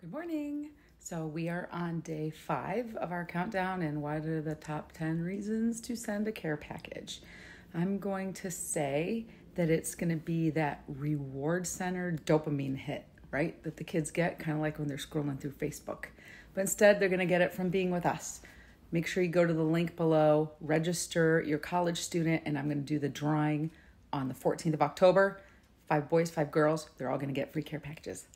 Good morning. So, we are on day five of our countdown, and what are the top 10 reasons to send a care package? I'm going to say that it's going to be that reward center dopamine hit, right? That the kids get kind of like when they're scrolling through Facebook. But instead, they're going to get it from being with us. Make sure you go to the link below, register your college student, and I'm going to do the drawing on the 14th of October. Five boys, five girls, they're all going to get free care packages.